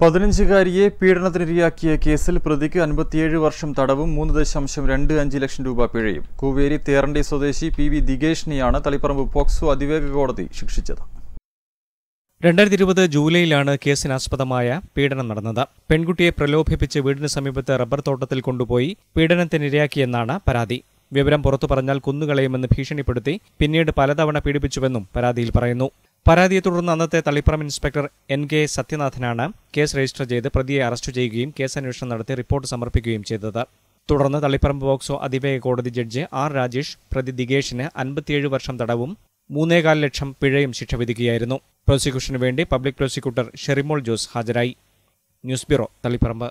പതിനഞ്ചുകാരിയെ പീഡനത്തിനിരയാക്കിയ കേസിൽ പ്രതിക്ക് അൻപത്തിയേഴ് വർഷം തടവും മൂന്ന് ദശാംശം രണ്ട് അഞ്ച് ലക്ഷം രൂപ പിഴയും. കൂവേരി തേറണ്ടി സ്വദേശി പി വി ദിഗേഷിനെയാണ് തളിപ്പറമ്പ് പോക്സോ അതിവേഗ കോടതി ശിക്ഷിച്ചത്. രണ്ടായിരത്തി ഇരുപത് ജൂലൈയിലാണ് കേസിനാസ്പദമായ പീഡനം നടന്നത്. പെൺകുട്ടിയെ പ്രലോഭിപ്പിച്ച് വീടിന് സമീപത്തെ റബ്ബർ തോട്ടത്തിൽ കൊണ്ടുപോയി പീഡനത്തിനിരയാക്കിയെന്നാണ് പരാതി. വിവരം പുറത്തു പറഞ്ഞാൽ കുന്നുകളയുമെന്ന് ഭീഷണിപ്പെടുത്തി പിന്നീട് പലതവണ പീഡിപ്പിച്ചുവെന്നും പരാതിയിൽ പറയുന്നു. പരാതിയെ തുടർന്ന് അന്നത്തെ തളിപ്പറം ഇൻസ്പെക്ടർ എൻ കെ സത്യനാഥനാണ് കേസ് രജിസ്റ്റർ ചെയ്ത് പ്രതിയെ അറസ്റ്റ് ചെയ്യുകയും കേസ് അന്വേഷണം നടത്തി റിപ്പോർട്ട് സമർപ്പിക്കുകയും ചെയ്തത്. തുടർന്ന് തളിപ്പറമ്പ് ബോക്സോ അതിവേഗ കോടതി ജഡ്ജി ആർ രാജേഷ് പ്രതി ദിഗേഷിന് അൻപത്തിയേഴ് വർഷം തടവും മൂന്നേകാൽ ലക്ഷം പിഴയും ശിക്ഷ വിധിക്കുകയായിരുന്നു. പ്രോസിക്യൂഷനു വേണ്ടി പബ്ലിക് പ്രോസിക്യൂട്ടർ ഷെറിമോൾ ജോസ് ഹാജരായി. News bureau Taliparamba.